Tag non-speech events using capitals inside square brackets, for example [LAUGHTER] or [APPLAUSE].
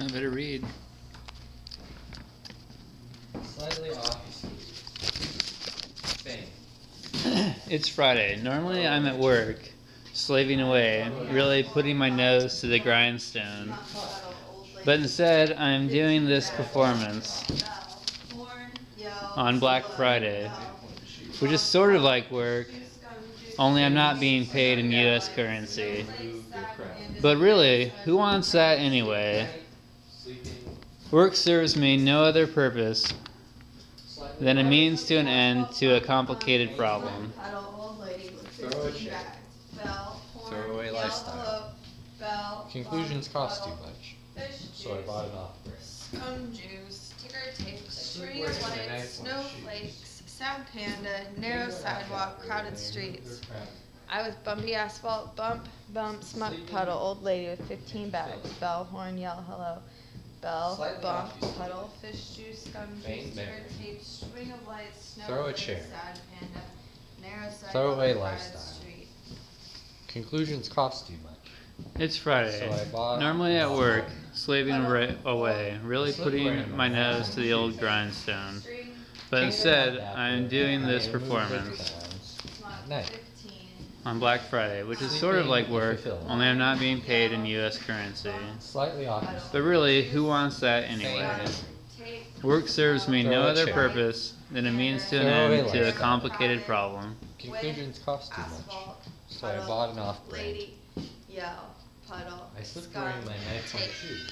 I better read. Slightly off. [CLEARS THROAT] It's Friday. Normally I'm at work, slaving away, really putting my nose to the grindstone. But instead, I'm doing this performance on Black Friday, which is sort of like work, only I'm not being paid in US currency. But really, who wants that anyway? Work serves me no other purpose than a means to an end to a complicated problem. Throwaway lifestyle. Conclusions cost too much. So I bought it off. Scum juice, ticker tape, string of lights, snowflakes, sad panda, narrow sidewalk, crowded streets. I was bumpy asphalt, bump, bump, smuck puddle, old lady with fifteen bags, bell, horn, yell, hello. Bell, Slightly bump, off, puddle, fish juice, scum Faint juice, memory. ticker tape, string of lights, Throw a chair. sad panda, narrow sidewalk, Throwaway crowded lifestyle. street. Conclusions cost too much. It's Friday. So I Normally at work, slaving ra- away, really putting my nose to the old grindstone. But instead, I'm doing this performance fifty on Black Friday, which is sort of like work, only I'm not being paid in US currency. Slightly off. But really, who wants that anyway? Work serves me no other purpose than a means to an end to a complicated problem. Conclusions cost too much. asphalt, So I bought an off brand. Lady, yell, puddle, I slipped scum, wearing my knife on tape. shoes.